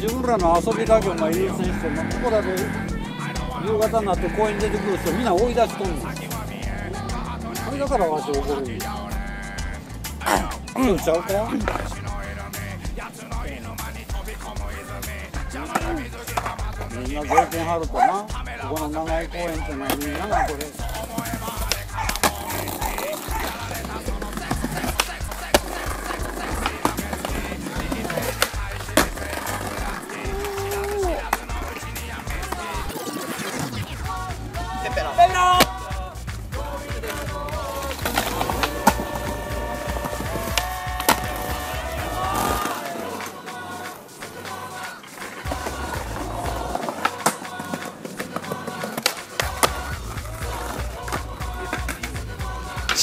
自分らの遊びだけお前優先してもここらで夕方になって公園に出てくる人みんな追い出しとんねん。それだからわし怒るんやうんちゃうか。みんな経験はるとなここの長い公園ってのはみんながこれ。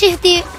Shifty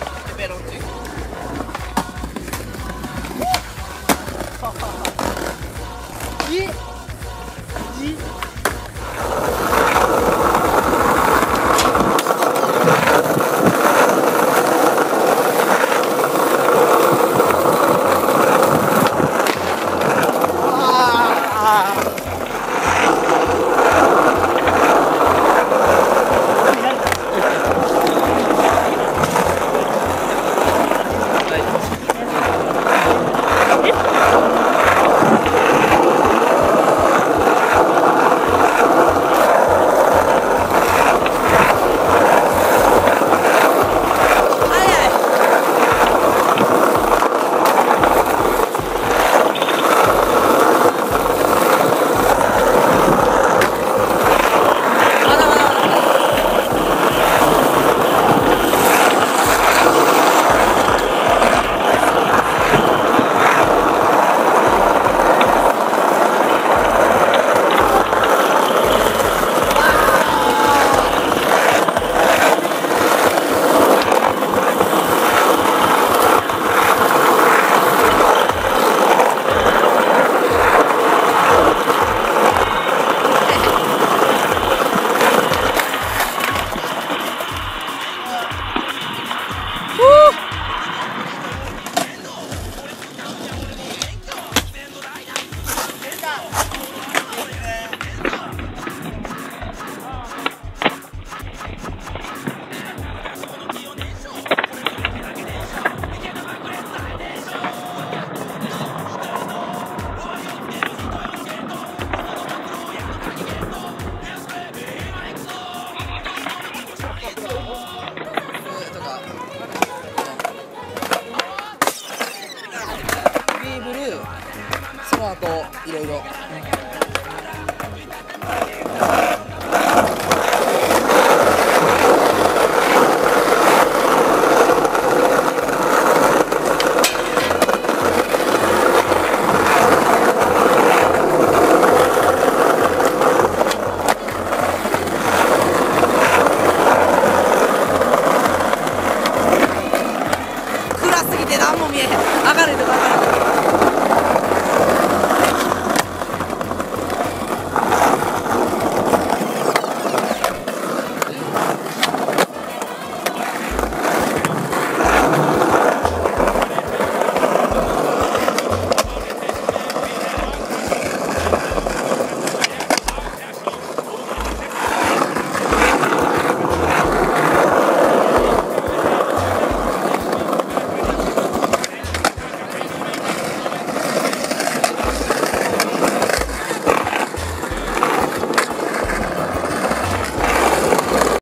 その後いろいろ。暗すぎて何も見えへん。明るいとこ明るいとこ